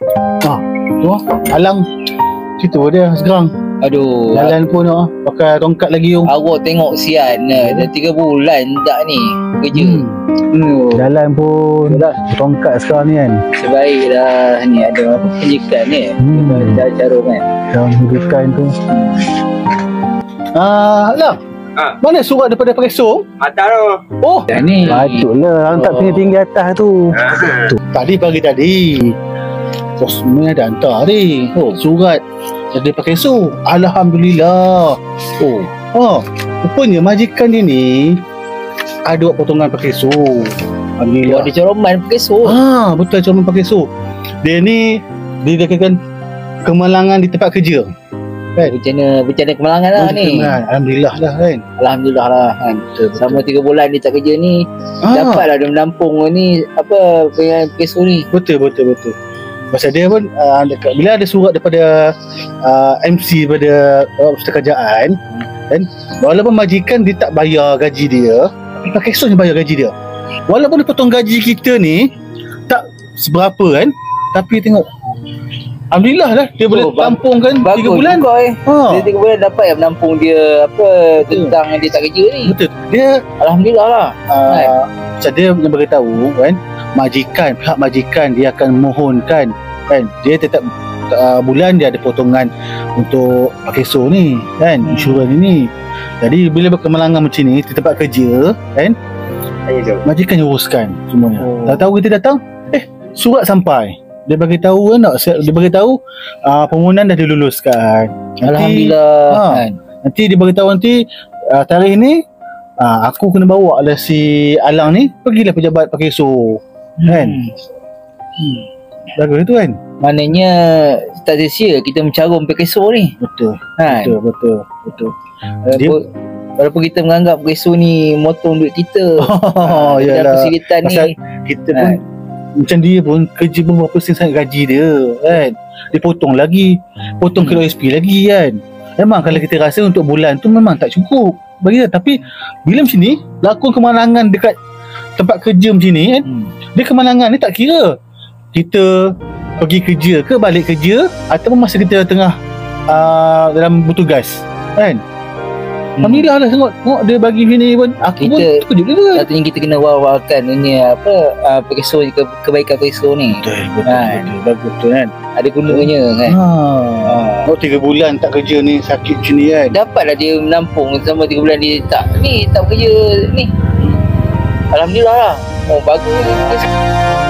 Ha, tu ah. Alang situ dia sekarang. Aduh. Jalan pun ah pakai tongkat lagi tu. Awak tengok sian eh. Dah tiga bulan tak ni kerja. Hmm. Hmm. Jalan pun Dah tongkat sekarang ni kan. sebaik dah ni ada apa penjikan ni. Hmm. Hmm. Dah jarum kan. Dalam hidupan tu. Ah, Alang. Ah. Mana surat daripada Peresong? Atas tu. Oh, Dah ni. patutlah orang tak Oh. kena tinggal atas tu. tu. Tadi pagi tadi. Bos ni ada hantar ni. Oh, surat dari Peresong. Alhamdulillah. Oh. Oh, rupanya majikan dia ni ada buat potongan pakai su. Dia Alhamdulillah. ada coroman pakai so. Ah, betul cuma pakai su. Dia ni didekatkan kemalangan di tempat kerja. Bencana bencana kemalangan lah ni. Kan? Alhamdulillah lah kan. Alhamdulillah lah kan. Betul, betul. Selama tiga bulan dia tak kerja ni ah, Dapatlah dia menampung ni Apa Pengen peso ni Betul betul betul. Pasal dia pun uh, dekat, bila ada surat daripada uh, MC daripada uh, kerajaan kan walaupun majikan dia tak bayar gaji dia tapi pakai sos bayar gaji dia. Walaupun dia potong gaji kita ni tak seberapa kan tapi tengok Alhamdulillah lah dia boleh Oh, bag- tampung kan 3 Bagus bulan. juga eh. Ha, Dia tiga bulan dapat yang menampung dia Apa Tentang yang dia tak kerja ni. Betul. Dia Alhamdulillah lah. uh, macam dia yang beritahu kan majikan pihak majikan dia akan mohonkan kan? Dia tetap uh, bulan dia ada potongan untuk pakai so ni kan? Hmm. insurans ini jadi bila berkemalangan macam ni di tempat kerja kan? Majikan uruskan semuanya. Oh. tak tahu kita datang eh surat sampai. Dia bagi tahu kan tak dia bagi tahu uh, permohonan dah diluluskan. Nanti, Alhamdulillah. ha. kan? nanti dia bagi tahu nanti uh, tarikh ni uh, aku kena bawa lah si Alang ni pergilah pejabat pakai so kan? Hmm. Bagus tu kan? Maknanya Tak sia-sia Kita mencarum peso ni. Betul. Kan? Betul betul betul. Walaupun, walaupun kita menganggap peso ni Motong duit kita. Oh ha, Dalam yalah. kesulitan Pasal ni kita pun macam dia pun kerja pun berapa sen sangat gaji dia kan? Dia potong lagi. Potong Hmm. kilo SP lagi kan? Memang kalau kita rasa untuk bulan tu memang tak cukup. Bagi dia tapi bila macam ni lakon kemalangan dekat tempat kerja macam ni kan? Hmm. dia kemalangan ni tak kira kita pergi kerja ke balik kerja ataupun masa kita tengah uh, dalam bertugas kan? Hmm. Alhamdulillah lah tengok, tengok dia bagi sini pun aku Kita- pun terkejut juga Satunya kita kena war-warkan ini apa uh, peso ke, kebaikan peso ni. Betul betul, Kan. betul bagus betul kan? Ada gunanya kan? Ha. ha. Oh tiga bulan tak kerja ni sakit macam ni kan? Dapatlah dia menampung selama 3 bulan dia tak ni tak bekerja ni. Alhamdulillah lah. Oh bagus